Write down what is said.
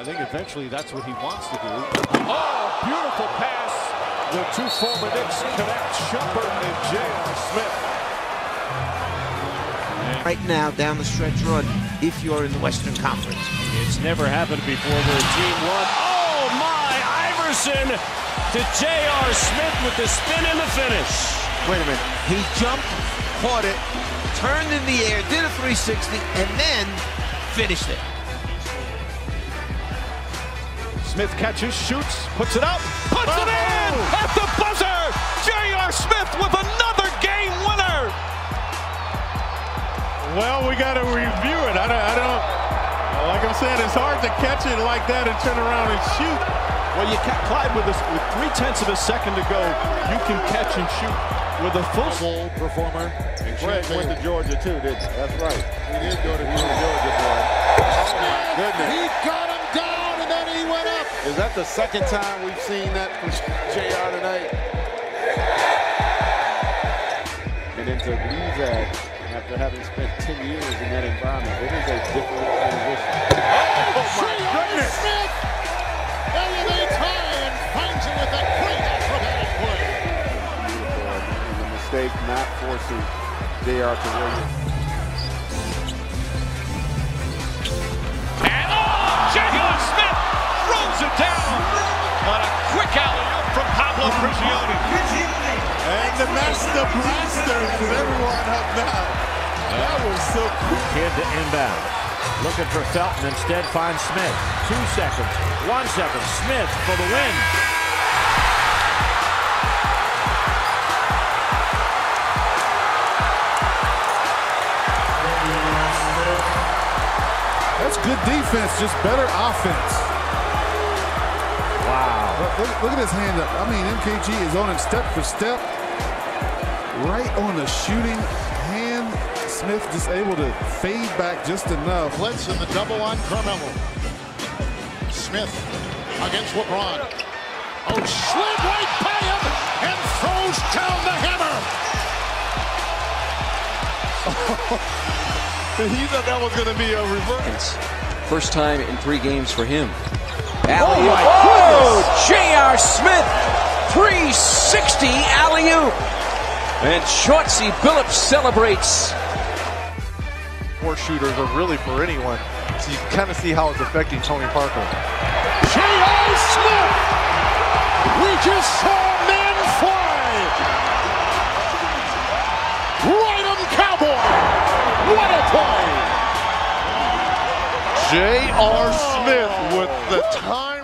I think eventually that's what he wants to do. Oh, beautiful pass. The two former Knicks connect Shumpert and J.R. Smith. Right now, down the stretch run, if you're in the Western Conference. It's never happened before where team won. Oh, my! Iverson to J.R. Smith with the spin and the finish. Wait a minute. He jumped, caught it, turned in the air, did a 360, and then finished it. Smith catches, shoots, puts it up, puts it in oh! at the buzzer. J.R. Smith with another game winner. Well, we got to review it. I don't, I don't, like I'm saying, it's hard to catch it like that and turn around and shoot. Well, you ca- Clyde with, this, with three tenths of a second to go, you can catch and shoot with a full bowl performer. And Fred Champagne. went to Georgia too, didn't he? That's right. He did go to he's a Georgia Is that the second time we've seen that from JR tonight? And then to leave that after having spent 10 years in that environment, it is a different transition. Oh, my goodness. Smith elevates high and finds it with a great acrobatic play. Beautiful. And the mistake not forcing JR to win quick alley up from Pablo Prigioni. And the master blaster is everyone up now. That was so cool. Kidd to inbound. Looking for Felton, instead finds Smith. Two seconds, one second. Smith for the win. That's good defense, just better offense. Wow. Look, look- look at his hand up. I mean, MKG is on him step for step. Right on the shooting hand. Smith just able to fade back just enough. Blitz in the double on Carmelo. Smith against LeBron. Oh, slid right by him and throws down the hammer. He thought that was going to be a reverse. First time in three games for him. Oh, my Oh, J.R. Smith, 360 alley oop. And Chauncey Billups celebrates. Four shooters are really for anyone. So you kind of see how it's affecting Tony Parker. J.R. Smith. We just saw a man fly. Right on Cowboy. What a play. J.R. Smith with the time.